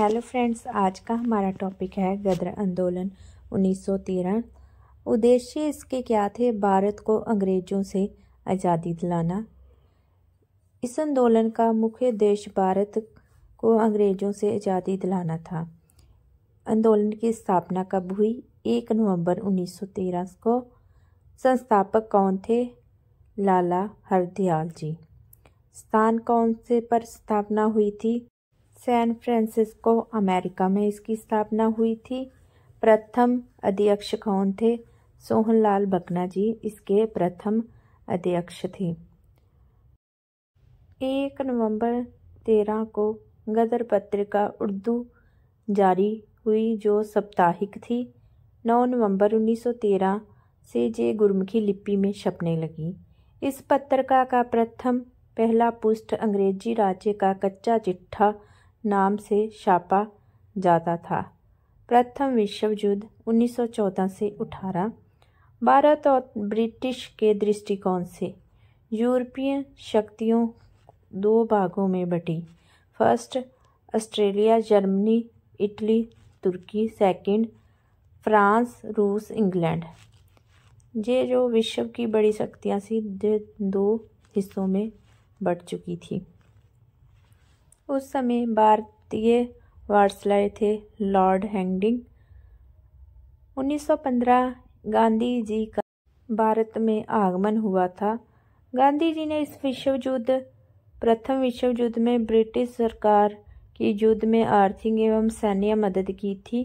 Hello friends आज का हमारा टॉपिक है गदर आंदोलन 1913 उद्देश्य इसके क्या थे? भारत को अंग्रेज़ों से आज़ादी दिलाना। इस आंदोलन का मुख्य उद्देश्य भारत को अंग्रेज़ों से आज़ादी दिलाना था। आंदोलन की स्थापना कब हुई? एक नवंबर 1913 को। संस्थापक कौन थे? लाला हरदयाल जी। स्थान कौन से पर स्थापना हुई थी? सैन फ्रांसिस्को अमेरिका में इसकी स्थापना हुई थी। प्रथम अध्यक्ष कौन थे? सोहनलाल बकना जी इसके प्रथम अध्यक्ष थे। एक नवंबर तेरह को गदर पत्रिका उर्दू जारी हुई जो साप्ताहिक थी। नौ नवंबर 1913 से जे गुरमुखी लिपि में छपने लगी। इस पत्रिका का प्रथम पहला पुष्ट अंग्रेज़ी राज्य का कच्चा चिट्ठा नाम से छापा जाता था। प्रथम विश्व युद्ध 1914 से 18 भारत और ब्रिटिश के दृष्टिकोण से यूरोपीय शक्तियों दो भागों में बटी। फ़र्स्ट, ऑस्ट्रेलिया, जर्मनी, इटली, तुर्की, सेकंड, फ्रांस, रूस, इंग्लैंड। ये जो विश्व की बड़ी शक्तियाँ सी दो हिस्सों में बढ़ चुकी थी। उस समय भारतीय वार्सलाय थे लॉर्ड हैंगडिंग 1915 गांधी जी का भारत में आगमन हुआ था। गांधी जी ने इस विश्व युद्ध प्रथम विश्व युद्ध में ब्रिटिश सरकार की युद्ध में आर्थिक एवं सैन्य मदद की थी,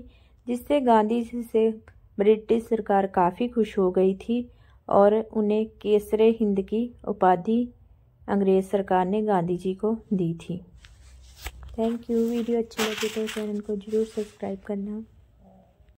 जिससे गांधी जी से ब्रिटिश सरकार काफ़ी खुश हो गई थी और उन्हें केसरे हिंद की उपाधि अंग्रेज़ सरकार ने गांधी जी को दी थी। Thank you. वीडियो अच्छी लगी तो चैनल को ज़रूर सब्सक्राइब करना।